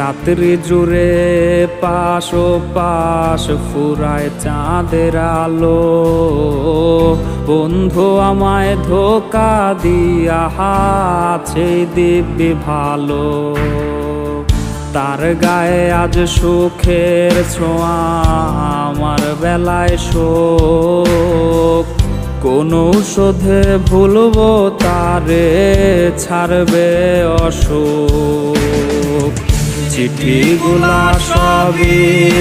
রাত্রি জুড়ে পাশ ও পাশ ফুরায় চাঁদের আলো। বন্ধু আমায় ধোকা দিয়া আছে দিব্যি ভালো। তার গায়ে আজ সুখের ছোঁয়া, আমার বেলায় শোক। কোন ঔষধে ভুলবো, তারে ছাড়বে অসুখ। চিঠিগুলা সবই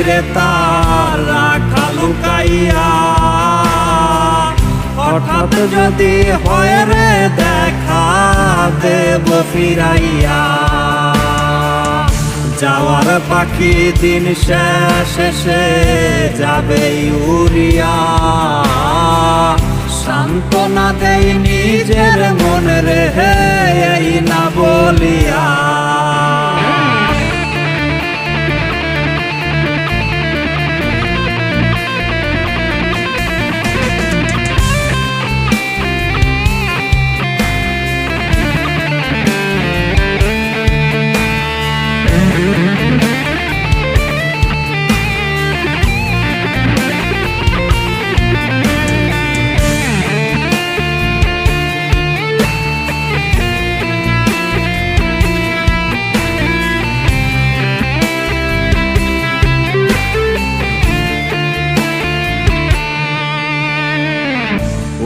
রে তার রাখা লুকাইয়া হঠাৎ যদি হয় রে দেখা, দেব ফিরাইয়া। যাওয়ার পাখি দিন শেষে যাবে উড়িয়া সান্ত্বনা দেই নিজের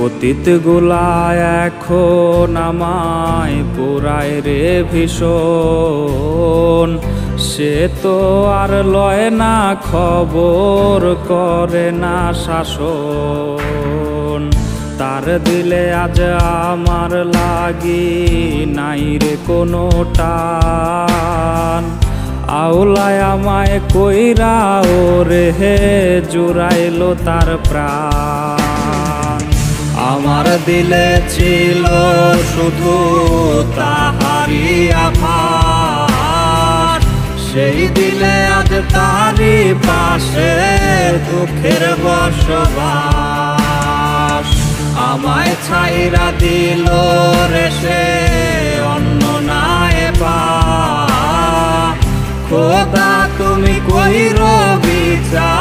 অতীতগুলা এখন আমায় পুরায় রে ভীষণ। সে তো আর লয় না, খবর করে না শাসন। তার দিলে আজ আমার লাগি নাই রে কোনো টান। আওলায় আমায় কইরা ও রে জুড়াইলো তার প্রাণ। আমার দিলে ছিল শুধু তাহারি আমার সেই দিলে আজ তারি পাশে দুঃখের বসবাস। আমায় ছাইরা দিল রে সে অন্য বা খোদা, তুমি কইর বিচার? হাই দি